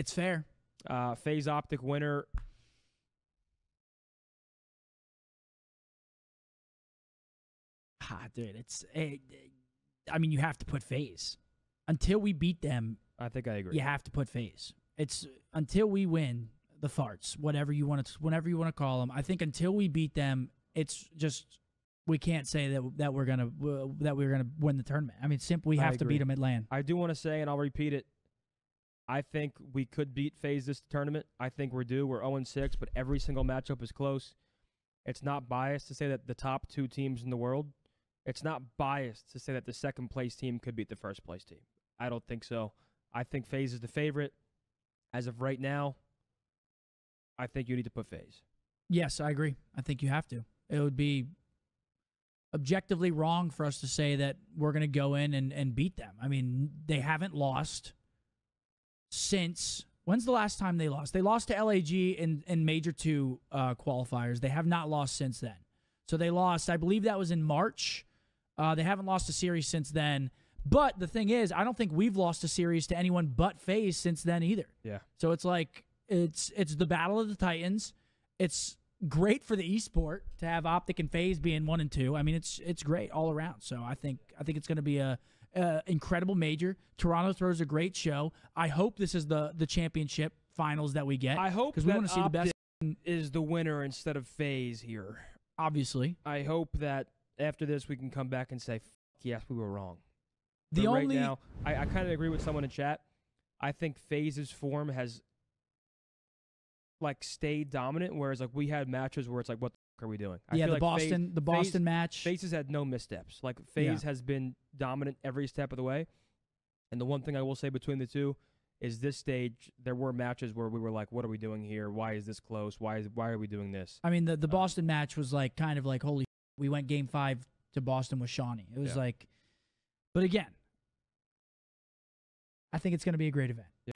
It's fair. Uh, FaZe OpTic winner. Ah, dude, it's. It, I mean, you have to put FaZe. Until we beat them, I think I agree. you have to put FaZe. It's until we win the farts, whatever you want to, whenever you want to call them. I think until we beat them, it's just we can't say that that we're gonna uh, that we're gonna win the tournament. I mean, simply we have to beat them at land. I do want to say, and I'll repeat it. I think we could beat FaZe this tournament. I think we're due. We're 0 6, but every single matchup is close. It's not biased to say that the top two teams in the world. It's not biased to say that the second place team could beat the first place team. I don't think so. I think FaZe is the favorite. As of right now, I think you need to put FaZe. Yes, I agree. I think you have to. It would be objectively wrong for us to say that we're going to go in and, and beat them. I mean, they haven't lost since. When's the last time they lost? They lost to LAG in, in Major 2 uh, qualifiers. They have not lost since then. So they lost, I believe that was in March. Uh, they haven't lost a series since then. But the thing is, I don't think we've lost a series to anyone but FaZe since then either. Yeah. So it's like it's it's the battle of the titans. It's great for the esport to have OpTic and FaZe being one and two. I mean, it's it's great all around. So I think I think it's going to be a, a incredible major. Toronto throws a great show. I hope this is the the championship finals that we get. I hope because we want to see the best. Is the winner instead of FaZe here. Obviously, I hope that after this we can come back and say, F- yes, we were wrong. the But only right now, I, I kind of agree with someone in chat. I think FaZe's form has like stayed dominant, whereas like we had matches where it's like, what are we doing? I yeah, the like Boston, FaZe, the Boston match. FaZe has had no missteps. Like FaZe yeah. has been dominant every step of the way. And the one thing I will say between the two is this stage there were matches where we were like, what are we doing here? Why is this close? Why is why are we doing this? I mean, the the um, Boston match was like kind of like holy. We went game five to Boston with Shawnee. It was yeah. like, but again, I think it's going to be a great event. Yeah.